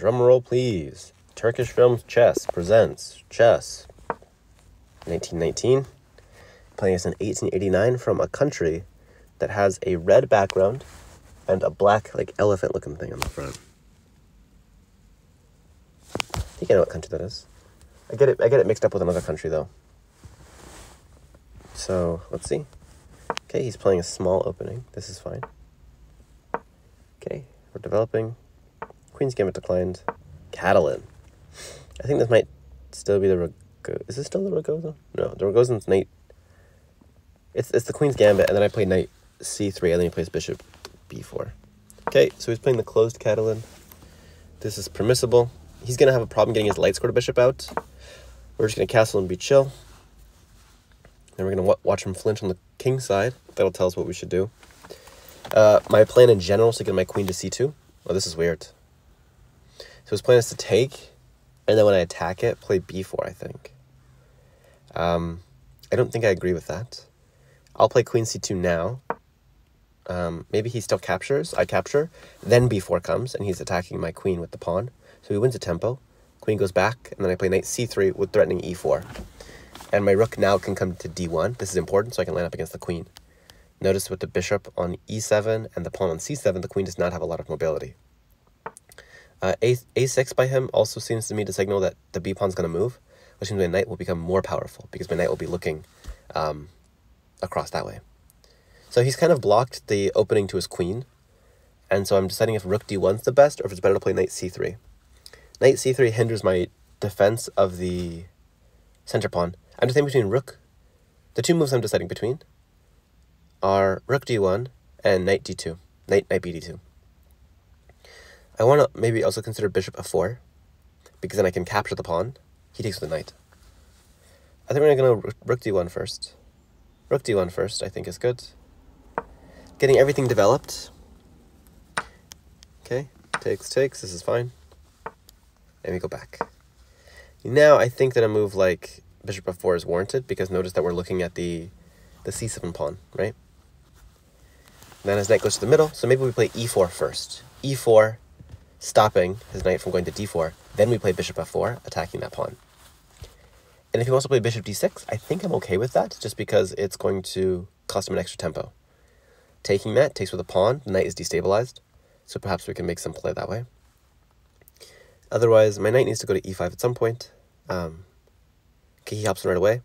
Drum roll, please. Turkish Films Chess presents Chess. 1919. Playing us in 1889 from a country that has a red background and a black, like, elephant looking thing on the front. I think I know what country that is. I get it. I get it mixed up with another country though. So let's see. Okay, he's playing a small opening. This is fine. Okay, we're developing. Queen's Gambit declined. Catalan. I think this might still be the Rago- Is this still the Ragosa? No, the Ragozin's knight. It's it's the Queen's Gambit, and then I play knight c3, and then he plays bishop b4. Okay, so he's playing the closed Catalan. This is permissible. He's gonna have a problem getting his light square bishop out. We're just gonna castle and be chill. Then we're gonna watch him flinch on the king side. That'll tell us what we should do. Uh, my plan in general is to get my queen to c2. Oh, this is weird. So his plan is to take, and then when I attack it, play b4, I think. Um, I don't think I agree with that. I'll play queen c2 now. Um, maybe he still captures, I capture, then b4 comes, and he's attacking my queen with the pawn. So he wins a tempo. Queen goes back, and then I play knight c3 with threatening e4. And my rook now can come to d1. This is important, so I can line up against the queen. Notice with the bishop on e7 and the pawn on c7, the queen does not have a lot of mobility. Uh, a, a6 by him also seems to me to signal that the b pawn's going to move, which means my knight will become more powerful, because my knight will be looking um, across that way. So he's kind of blocked the opening to his queen, and so I'm deciding if rook d1's the best, or if it's better to play knight c3. Knight c3 hinders my defense of the center pawn. I'm deciding between rook. The two moves I'm deciding between are rook d1 and knight d2. Knight, knight b d2. I want to maybe also consider bishop f4, because then I can capture the pawn. He takes the knight. I think we're going to rook d1 first. Rook d1 first, I think is good. Getting everything developed. Okay, takes, takes, this is fine. And we go back. Now I think that a move like bishop f4 is warranted because notice that we're looking at the the c7 pawn, right? Then his knight goes to the middle, so maybe we play e4 first. e4, stopping his knight from going to d4. Then we play bishop f4, attacking that pawn. And if he wants to play bishop d6, I think I'm okay with that, just because it's going to cost him an extra tempo. Taking that takes with a pawn, the knight is destabilized, so perhaps we can make some play that way. Otherwise, my knight needs to go to e5 at some point. Um, okay, he hops right away.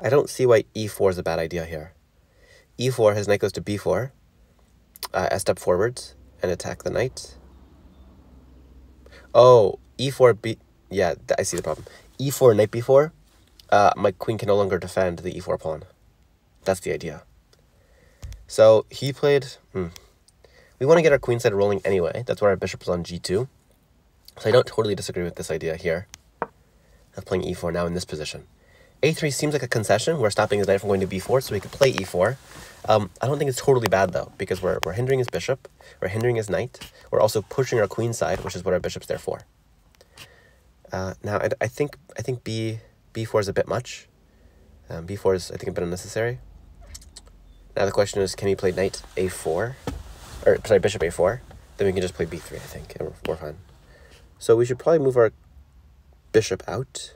I don't see why e4 is a bad idea here. e4, his knight goes to b4. Uh, I step forwards and attack the knight. Oh, e4, b... Yeah, I see the problem. e4, knight b4. Uh, my queen can no longer defend the e4 pawn. That's the idea. So he played... Hmm. We want to get our queen side rolling anyway. That's why our bishop is on g2. So I don't totally disagree with this idea here of playing e4 now in this position. A3 seems like a concession. We're stopping his knight from going to b4, so he could play e4. Um, I don't think it's totally bad, though, because we're, we're hindering his bishop, we're hindering his knight, we're also pushing our queen side, which is what our bishop's there for. Uh, now, I, I think I think b b4 is a bit much. Um, b4 is, I think, a bit unnecessary. Now the question is, can he play knight a4? Or, sorry, bishop a4? Then we can just play b3, I think, and we're, we're fine. So we should probably move our bishop out.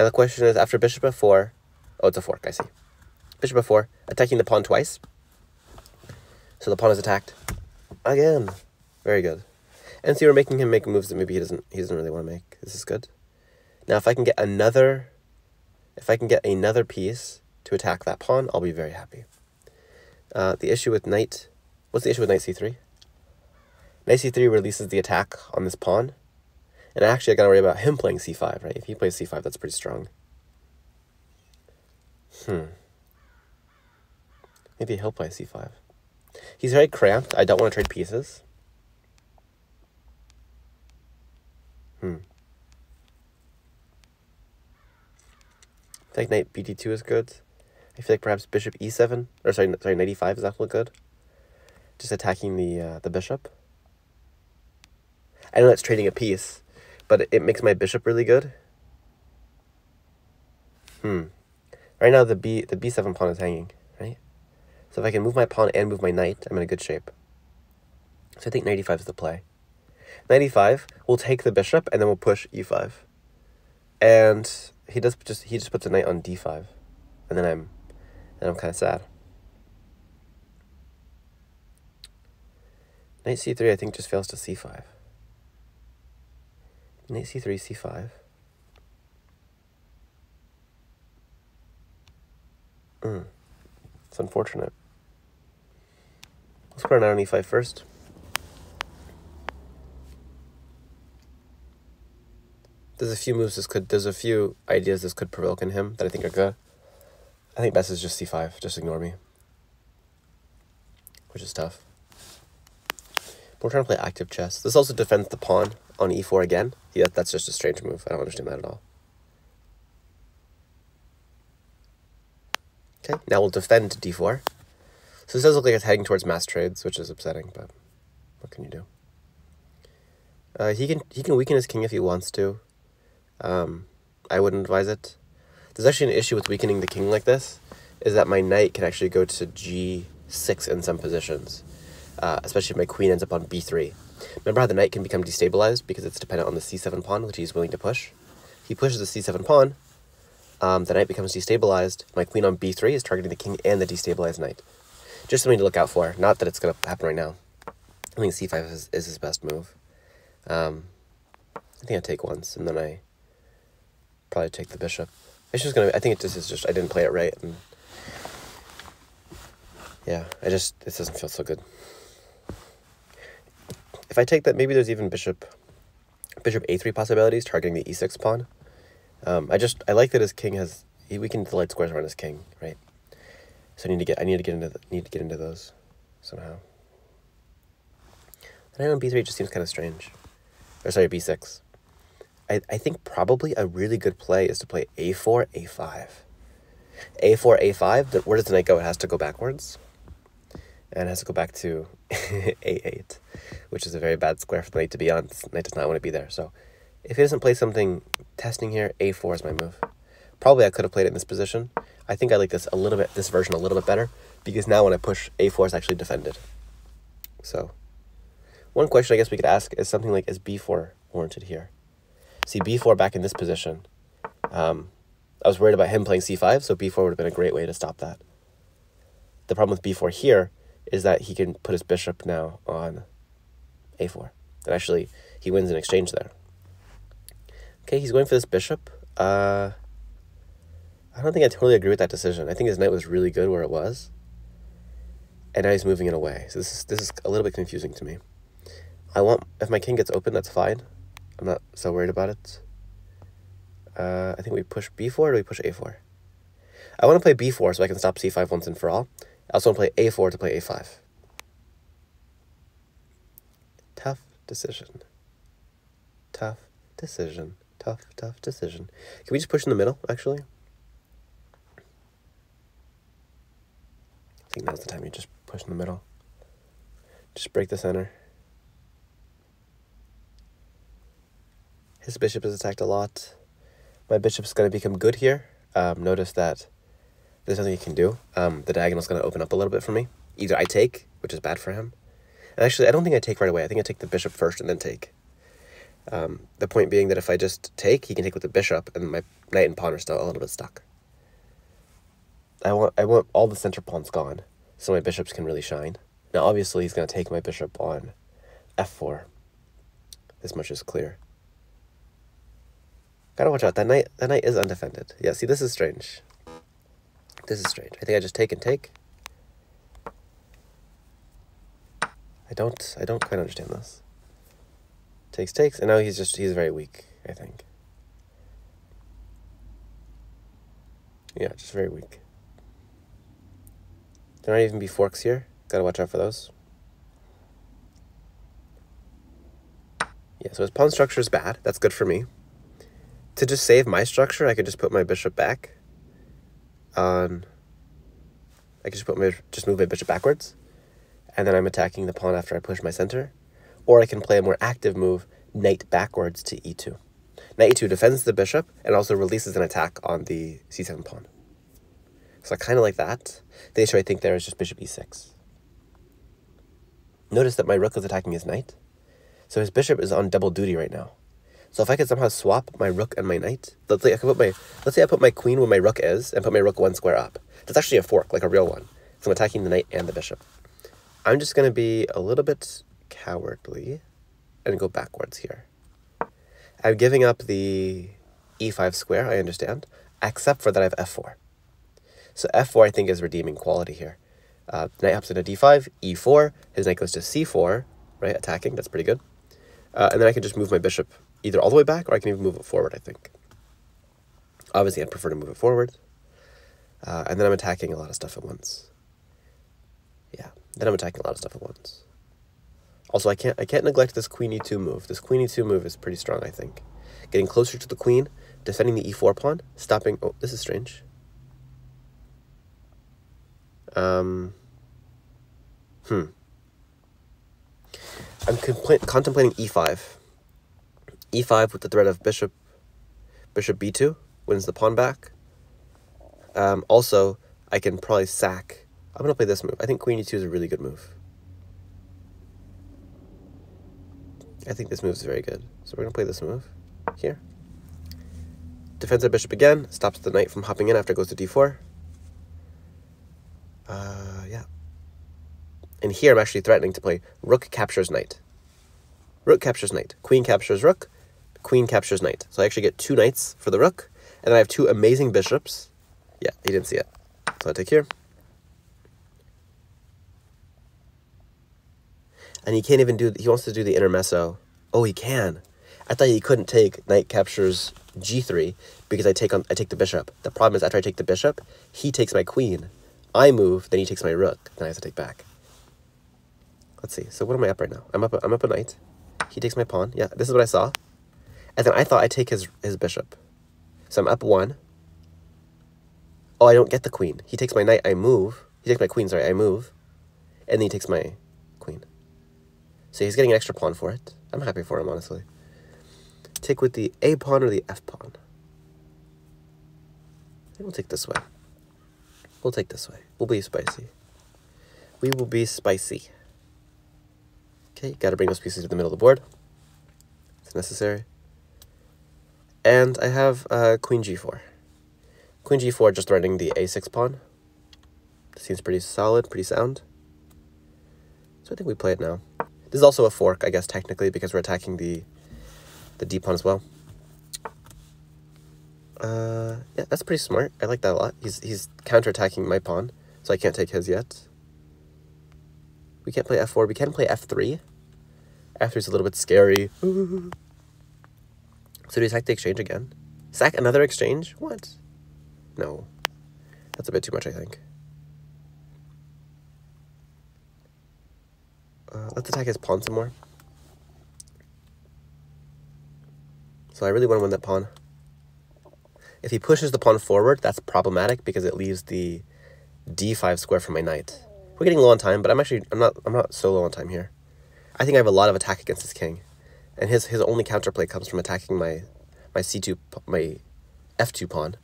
Now the question is, after bishop f4, oh, it's a fork, I see. Bishop f4, attacking the pawn twice. So the pawn is attacked again. Very good. And so we're making him make moves that maybe he doesn't he doesn't really want to make. This is good. Now if I can get another if I can get another piece to attack that pawn, I'll be very happy. Uh, the issue with knight, what's the issue with knight c3? Knight c3 releases the attack on this pawn. And actually, I gotta worry about him playing c5, right? If he plays c5, that's pretty strong. Hmm. Maybe he'll play c5. He's very cramped. I don't want to trade pieces. Hmm. I think knight bd2 is good. I feel like perhaps bishop e7, or sorry, sorry, knight e5 is actually good. Just attacking the uh, the bishop. I know that's trading a piece, but it makes my bishop really good. Hmm. Right now the b the b7 pawn is hanging, right? So if I can move my pawn and move my knight, I'm in a good shape. So I think knight e5 is the play. Knight e5, we'll take the bishop, and then we'll push e5. And he does just he just puts a knight on d5. And then I'm and I'm kinda sad. Knight c3 I think just fails to c5. Knight c3, c5. Mm. It's unfortunate. Let's put a knight on e5 first. There's a few moves this could, there's a few ideas this could provoke in him that I think are good. I think best is just c5, just ignore me. Which is tough. But we're trying to play active chess. This also defends the pawn on e4 again. Yeah, that's just a strange move. I don't understand that at all. Okay, now we'll defend d4. So this does look like it's heading towards mass trades, which is upsetting, but what can you do? Uh, he can he can weaken his king if he wants to. Um, I wouldn't advise it. There's actually an issue with weakening the king like this, is that my knight can actually go to g6 in some positions, uh, especially if my queen ends up on b3. Remember how the knight can become destabilized because it's dependent on the c7 pawn, which he's willing to push? He pushes the c7 pawn, um, the knight becomes destabilized, my queen on b3 is targeting the king and the destabilized knight. Just something to look out for, not that it's going to happen right now. I think c5 is, is his best move. Um, I think I take once, and then I probably take the bishop. It's just gonna. I think it just is just I didn't play it right, and yeah, I just it doesn't feel so good. If I take that, maybe there's even bishop, bishop a3 possibilities targeting the e6 pawn. Um, I just I like that his king has he weakened the light squares around his king, right? So I need to get I need to get into the, need to get into those somehow. And I know b3 just seems kind of strange. Or sorry, b6. I, I think probably a really good play is to play a4, a5. a4, a5, where does the knight go? It has to go backwards. And it has to go back to a8, which is a very bad square for the knight to be on. Knight does not want to be there. So if he doesn't play something testing here, a4 is my move. Probably I could have played it in this position. I think I like this a little bit, this version a little bit better, because now when I push, a4 is actually defended. So one question I guess we could ask is something like, is b4 warranted here? See, b4 back in this position. Um, I was worried about him playing c5, so b4 would have been a great way to stop that. The problem with b4 here is that he can put his bishop now on a4. And actually, he wins in exchange there. Okay, he's going for this bishop. Uh, I don't think I totally agree with that decision. I think his knight was really good where it was. And now he's moving it away. So this is, this is a little bit confusing to me. I want, if my king gets open, that's fine. I'm not so worried about it. Uh, I think we push b4 or do we push a4? I want to play b4 so I can stop c5 once and for all. I also want to play a4 to play a5. Tough decision. Tough decision. Tough, tough decision. Can we just push in the middle, actually? I think now's the time you just push in the middle. Just break the center. His bishop is attacked a lot. My bishop's going to become good here. Um, notice that there's nothing he can do. Um, the diagonal's going to open up a little bit for me. Either I take, which is bad for him. And actually, I don't think I take right away. I think I take the bishop first and then take. Um, the point being that if I just take, he can take with the bishop, and my knight and pawn are still a little bit stuck. I want I want all the center pawns gone, so my bishops can really shine. Now, obviously, he's going to take my bishop on f4. This much is clear. Gotta watch out. That knight, that knight is undefended. Yeah, see, this is strange. This is strange. I think I just take and take. I don't, I don't quite understand this. Takes, takes, and now he's just, he's very weak, I think. Yeah, just very weak. There might even be forks here. Gotta watch out for those. Yeah, so his pawn structure is bad. That's good for me to just save my structure, I could just put my bishop back on, I could just put my, just move my bishop backwards, and then I'm attacking the pawn after I push my center. Or I can play a more active move, knight backwards to e2. Knight e2 defends the bishop and also releases an attack on the c7 pawn. So I kind of like that. The issue I think there is just bishop e6. Notice that my rook is attacking his knight. So his bishop is on double duty right now. So if I could somehow swap my rook and my knight, let's say I could put my let's say I put my queen where my rook is and put my rook one square up. That's actually a fork, like a real one. So I'm attacking the knight and the bishop. I'm just gonna be a little bit cowardly and go backwards here. I'm giving up the e5 square, I understand, except for that I have f4. So f4 I think is redeeming quality here. Uh, knight hops into d5, e4, his knight goes to c4, right, attacking, that's pretty good. Uh, and then I can just move my bishop either all the way back or I can even move it forward, I think. Obviously, I'd prefer to move it forward. Uh, and then I'm attacking a lot of stuff at once. Yeah, then I'm attacking a lot of stuff at once. Also, I can't I can't neglect this queen e2 move. This queen e2 move is pretty strong, I think. Getting closer to the queen, defending the e4 pawn, stopping... Oh, this is strange. Um, hmm. I'm contemplating e5. E5 with the threat of bishop bishop b2 wins the pawn back. Um, also, I can probably sack. I'm going to play this move. I think queen e2 is a really good move. I think this move is very good. So we're going to play this move here. Defends the bishop again, stops the knight from hopping in after it goes to d4. Uh, yeah. And here I'm actually threatening to play rook captures knight. Rook captures knight. Queen captures rook. Queen captures knight. So I actually get two knights for the rook. And then I have two amazing bishops. Yeah, he didn't see it. So I take here. And he can't even do, he wants to do the intermezzo. Oh, he can. I thought he couldn't take knight captures g3 because I take on I take the bishop. The problem is after I take the bishop, he takes my queen. I move, then he takes my rook. Then I have to take back. Let's see. So what am I up right now? I'm up. I'm up a knight. He takes my pawn. Yeah, this is what I saw. And then I thought I'd take his his bishop. So I'm up one. Oh, I don't get the queen. He takes my knight. I move. He takes my queen. Sorry, I move. And then he takes my queen. So he's getting an extra pawn for it. I'm happy for him, honestly. Take with the A pawn or the F pawn. we'll take this way. We'll take this way. We'll be spicy. We will be spicy. Okay, gotta bring those pieces to the middle of the board. It's necessary. And I have uh, queen g4. Queen g4 just threatening the a6 pawn. Seems pretty solid, pretty sound. So I think we play it now. This is also a fork, I guess, technically, because we're attacking the the d pawn as well. Uh, yeah, that's pretty smart. I like that a lot. He's he's counterattacking my pawn, so I can't take his yet. We can't play f4. We can play f3. f3 is a little bit scary. so do we sack the exchange again? Sack another exchange? What? No. That's a bit too much, I think. Uh, let's attack his pawn some more. So I really want to win that pawn. If he pushes the pawn forward, that's problematic because it leaves the d5 square for my knight. We're getting low on time, but I'm actually I'm not I'm not so low on time here. I think I have a lot of attack against this king, and his his only counterplay comes from attacking my my c2 my f2 pawn.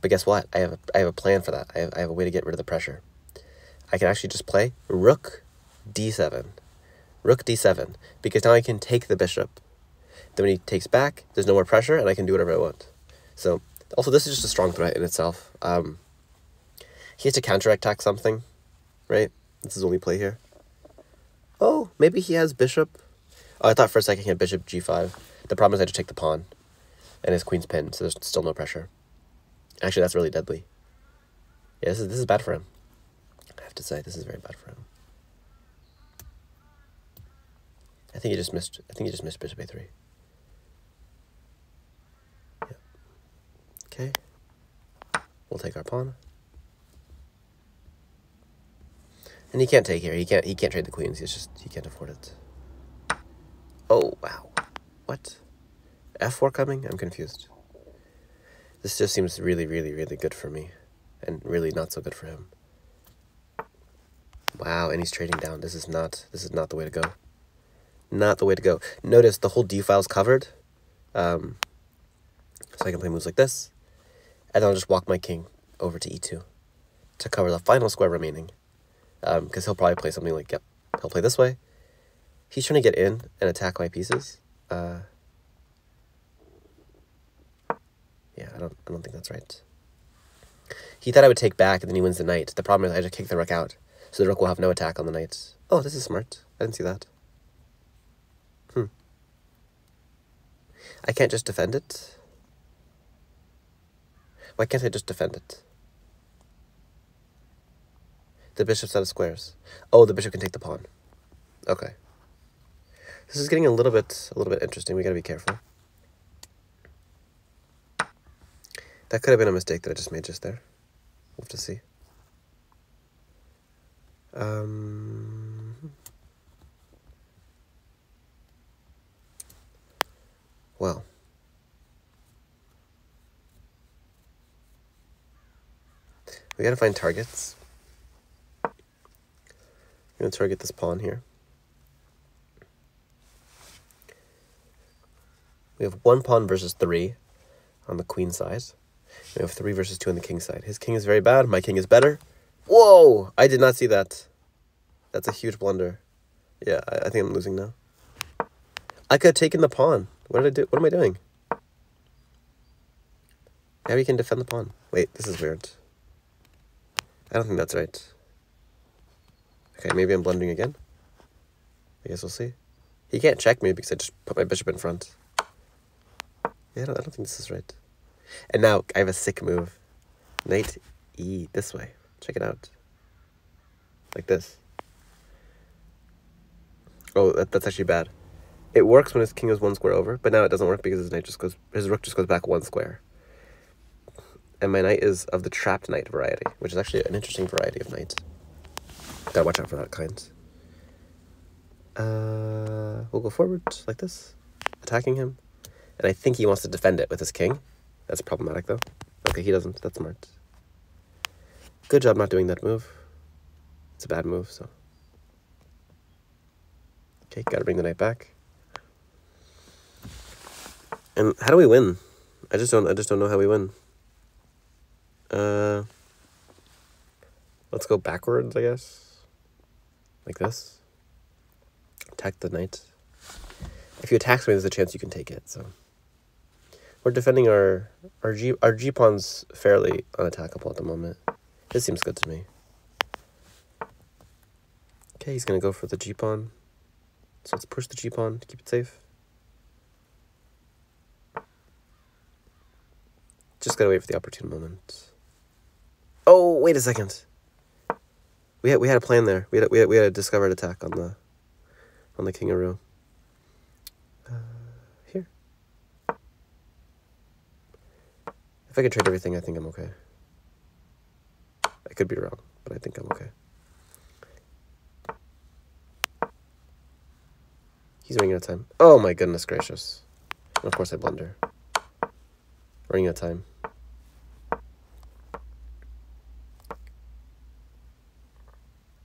But guess what? I have a, I have a plan for that. I have, I have a way to get rid of the pressure. I can actually just play rook d7, rook d7 because now I can take the bishop. Then when he takes back, there's no more pressure, and I can do whatever I want. So also, this is just a strong threat in itself. Um, he has to counterattack something, right? This is only play here. Oh, maybe he has bishop. Oh, I thought for a second he had bishop g5. The problem is I had to take the pawn, and his queen's pinned, so there's still no pressure. Actually, that's really deadly. Yeah, this is this is bad for him. I have to say, this is very bad for him. I think he just missed. I think he just missed bishop a3. Okay. We'll take our pawn. And he can't take here. He can't he can't trade the queens. He's just he can't afford it. Oh wow. What? F4 coming? I'm confused. This just seems really, really, really good for me. And really not so good for him. Wow, and he's trading down. This is not this is not the way to go. Not the way to go. Notice the whole d file's covered. Um, so I can play moves like this. And then I'll just walk my king over to e2 to cover the final square remaining. Because um, he'll probably play something like, yep, he'll play this way. He's trying to get in and attack my pieces. Uh, yeah, I don't, I don't think that's right. He thought I would take back, and then he wins the knight. The problem is I just kick the rook out, so the rook will have no attack on the knight. Oh, this is smart. I didn't see that. Hmm. I can't just defend it. Why can't I just defend it? The bishop's out of squares. Oh, the bishop can take the pawn. Okay. This is getting a little bit a little bit interesting. We gotta be careful. That could have been a mistake that I just made just there. We'll have to see. Um, well. We gotta find targets. I'm gonna target this pawn here. We have one pawn versus three on the queen side. We have three versus two on the king side. His king is very bad. My king is better. Whoa! I did not see that. That's a huge blunder. Yeah, I, I think I'm losing now. I could have taken the pawn. What did I do? What am I doing? Now we can defend the pawn. Wait, this is weird. I don't think that's right. Okay, maybe I'm blundering again. I guess we'll see. He can't check me because I just put my bishop in front. Yeah, I don't, I don't think this is right. And now I have a sick move. Knight E this way. Check it out. Like this. Oh, that, that's actually bad. It works when his king goes one square over, but now it doesn't work because his knight just goes his rook just goes back one square. And my knight is of the trapped knight variety, which is actually an interesting variety of knight. Gotta watch out for that kind. Uh, we'll go forward like this, attacking him. And I think he wants to defend it with his king. That's problematic, though. Okay, he doesn't. That's smart. Good job not doing that move. It's a bad move, so. Okay, gotta bring the knight back. And how do we win? I just don't. I just don't know how we win. Uh, let's go backwards, I guess. Like this. Attack the knight. If you attack me, there's a chance you can take it. So. We're defending our our G our G pawn's fairly unattackable at the moment. This seems good to me. Okay, he's gonna go for the G pawn. So let's push the G pawn to keep it safe. Just gotta wait for the opportune moment. Oh, wait a second. We had we had a plan there. We had we had, we had a discovered attack on the on the King of Roux. If I could trade everything, I think I'm okay. I could be wrong, but I think I'm okay. He's running out of time. Oh my goodness gracious. And of course I blunder. Running out of time.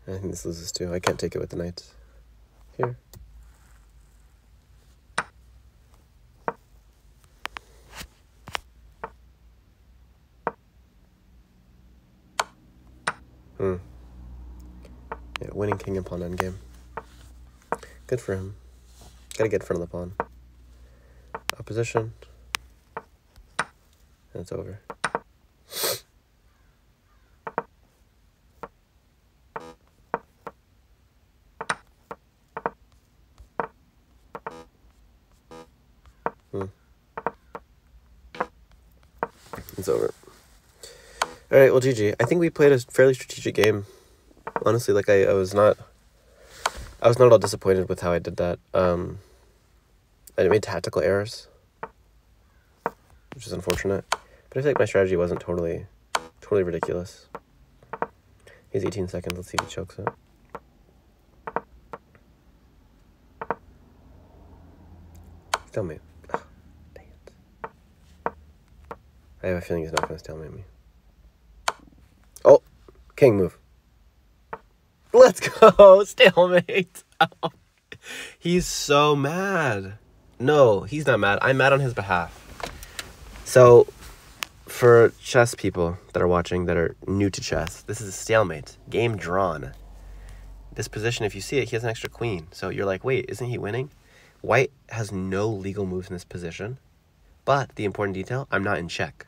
I think this loses too. I can't take it with the knight. Here. Hmm. Yeah, winning king and pawn endgame. Good for him. Gotta get in front of the pawn. Opposition. And it's over. All right, well, GG. I think we played a fairly strategic game. Honestly, like I, I was not, I was not at all disappointed with how I did that. Um, I made tactical errors, which is unfortunate. But I feel like my strategy wasn't totally, totally ridiculous. He's 18 seconds. Let's see if he chokes it. Stalemate. Oh, dang it. I have a feeling he's not going to stalemate me. King move. Let's go. Stalemate. he's so mad. No, he's not mad. I'm mad on his behalf. So, for chess people that are watching that are new to chess, this is a stalemate. Game drawn. this position, if you see it, he has an extra queen. So you're like, wait, isn't he winning? White has no legal moves in this position. But the important detail, I'm not in check.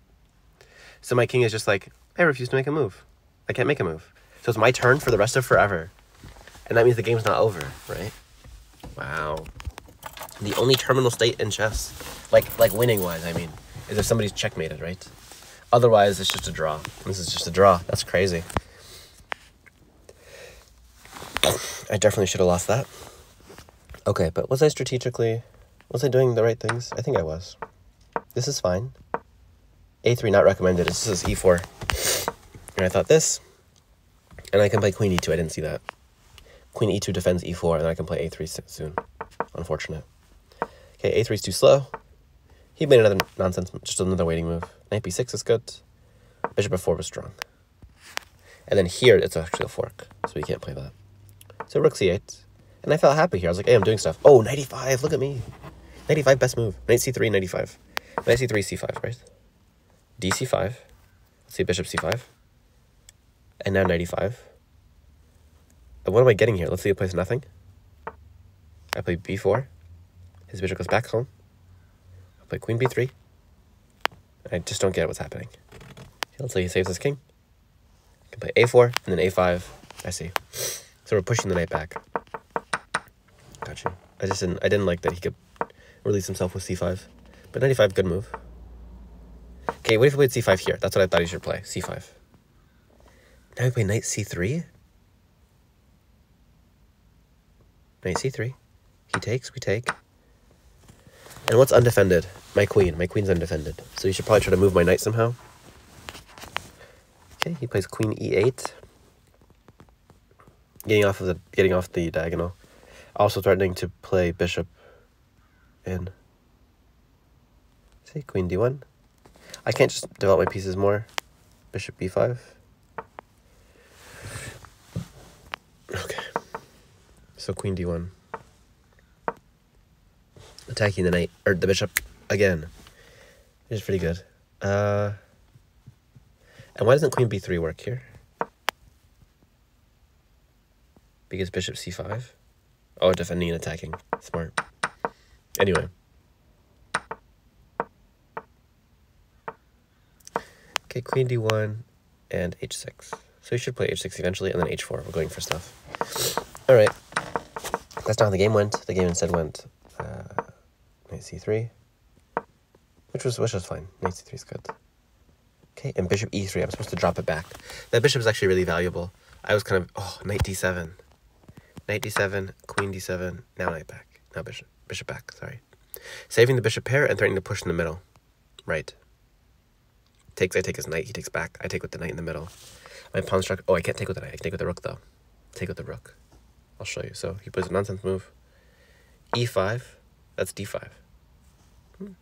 So my king is just like, I refuse to make a move. I can't make a move. So it's my turn for the rest of forever. And that means the game's not over, right? Wow. The only terminal state in chess, like like winning wise, I mean, is if somebody's checkmated, right? Otherwise, it's just a draw. This is just a draw. That's crazy. I definitely should have lost that. Okay, but was I strategically, was I doing the right things? I think I was. This is fine. A3 not recommended. This is E4. And I thought this, and I can play Queen E2. I didn't see that. Queen E2 defends E4, and I can play A3 soon. Unfortunate. Okay, A3 is too slow. He made another nonsense, just another waiting move. Knight B6 is good. Bishop F4 was strong. And then here, it's actually a fork, so we can't play that. So Rook C8. And I felt happy here. I was like, hey, I'm doing stuff. Oh, 95, look at me. 95, best move. Knight C3, 95. Knight C3, C5, right? D C5. Let's see, Bishop C5. And now 95. And what am I getting here? Let's see, it plays nothing. I play B4. His bishop goes back home. I play Queen B3. I just don't get what's happening. Let's say he saves his king. I can play A4 and then A5. I see. So we're pushing the knight back. Got you. I just didn't I didn't like that he could release himself with C5. But 95, good move. Okay, what if we played C5 here? That's what I thought he should play. C5. Now we play knight C3. Knight C3. He takes, we take. And what's undefended? My queen. My queen's undefended. So you should probably try to move my knight somehow. Okay, he plays queen e8. Getting off of the getting off the diagonal. Also threatening to play bishop in. See, queen d1. I can't just develop my pieces more. Bishop b5. Okay. So queen d1 attacking the knight or the bishop again. It's pretty good. Uh, and why doesn't queen b3 work here? Because bishop c5. Oh, defending and attacking. Smart. Anyway. Okay, queen d1 and h6. So you should play h6 eventually, and then h4. We're going for stuff. All right. That's not how the game went. The game instead went uh, knight c3, which was which was fine. Knight c3 is good. Okay, and bishop e3. I'm supposed to drop it back. That bishop is actually really valuable. I was kind of oh knight d7, knight d7, queen d7. Now knight back. Now bishop bishop back. Sorry, saving the bishop pair and threatening to push in the middle. Right. Takes. I take his knight. He takes back. I take with the knight in the middle. My pawn struck. Oh, I can't take with the knight. I can take with the rook though. Take with the rook. I'll show you. So he plays a nonsense move. E5. That's D5. Hmm.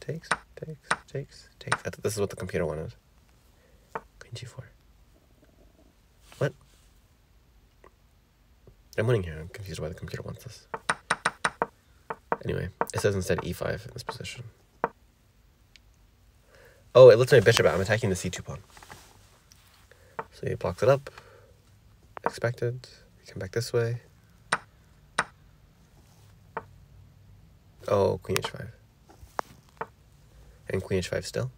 Takes, takes, takes, takes. This is what the computer wanted. Queen G4. What? I'm winning here. I'm confused why the computer wants this. Anyway, it says instead E5 in this position. Oh, it lets my bishop out. I'm attacking the C2 pawn. So he blocks it up. Expected. Come back this way. Oh, queen h5. And queen h5 still.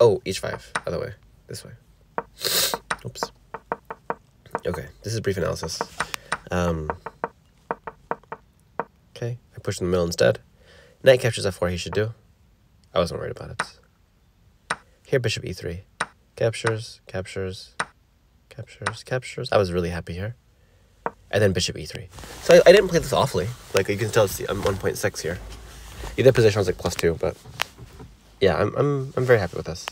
Oh, h5, other way. This way. Oops. Okay, this is brief analysis. Um, okay, I push in the middle instead. Knight captures f4, he should do. I wasn't worried about it. Here, bishop e3. Captures, captures, captures, captures. I was really happy here and then bishop e3. So I, I didn't play this awfully. Like you can tell, it's, I'm 1.6 here. Either position was like plus two, but yeah, I'm I'm I'm very happy with this.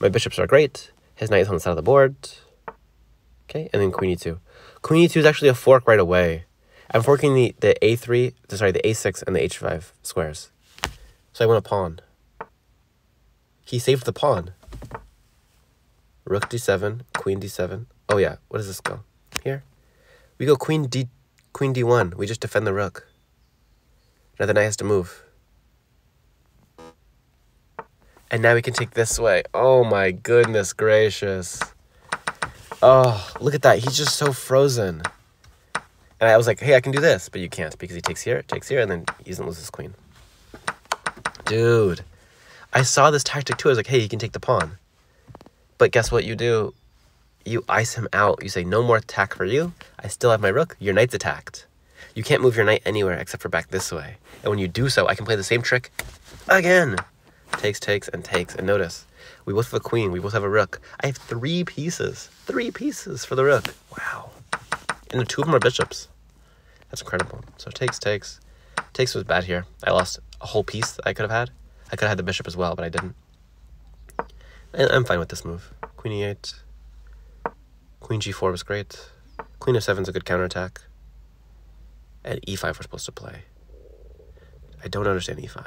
My bishops are great. His knight is on the side of the board. Okay, and then queen e2. Queen e2 is actually a fork right away. I'm forking the the a3, sorry, the a6 and the h5 squares. So I want a pawn. He saved the pawn. Rook d7, queen d7. Oh yeah, what does this go? Here? We go queen d queen d1. We just defend the rook. Now the knight has to move. And now we can take this way. Oh my goodness gracious. Oh, look at that. He's just so frozen. And I was like, hey, I can do this, but you can't because he takes here, takes here, and then he doesn't lose his queen. Dude, I saw this tactic too. I was like, hey, you can take the pawn. But guess what you do? You ice him out. You say, no more attack for you. I still have my rook. Your knight's attacked. You can't move your knight anywhere except for back this way. And when you do so, I can play the same trick again. Takes, takes, and takes. And notice, we both have a queen. We both have a rook. I have three pieces. Three pieces for the rook. Wow. And the two of them are bishops. That's incredible. So takes, takes. Takes was bad here. I lost a whole piece that I could have had. I could have had the bishop as well, but I didn't. And I'm fine with this move. Queen e8. Queen g4 was great. Queen f7 is a good counterattack. And e5 we're supposed to play. I don't understand e5.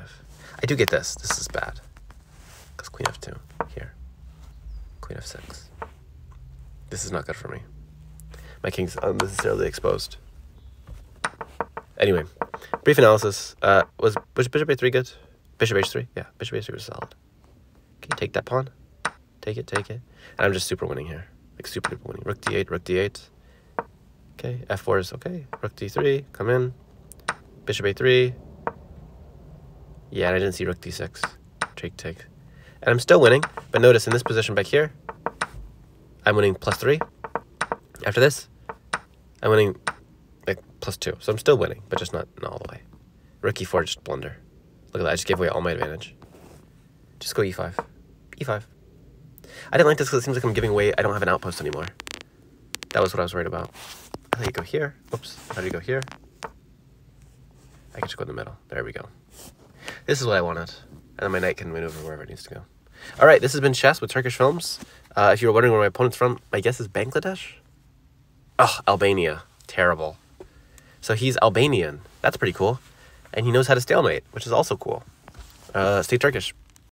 I do get this. This is bad. Because queen f2 here. Queen f6. This is not good for me. My king's unnecessarily exposed. Anyway, brief analysis. Uh, was bishop, bishop a3 good? Bishop h3? Yeah, bishop h3 was solid. Okay, take that pawn. Take it, take it. And I'm just super winning here. Like super duper winning. Rook d8, rook d8. Okay, f4 is okay. Rook d3, come in. Bishop a3. Yeah, and I didn't see rook d6. Take, take. And I'm still winning, but notice in this position back here, I'm winning plus three. After this, I'm winning like plus two. So I'm still winning, but just not, not all the way. Rook e4, just blunder. Look at that, I just gave away all my advantage. Just go e5. e5. I didn't like this because it seems like I'm giving away, I don't have an outpost anymore. That was what I was worried about. I think you go here. Oops, how do you go here? I can just go in the middle. There we go. This is what I wanted. And then my knight can maneuver wherever it needs to go. All right, this has been Chess with Turkish Films. Uh, if you were wondering where my opponent's from, my guess is Bangladesh? Oh, Albania. Terrible. So he's Albanian. That's pretty cool. And he knows how to stalemate, which is also cool. Uh, stay Turkish.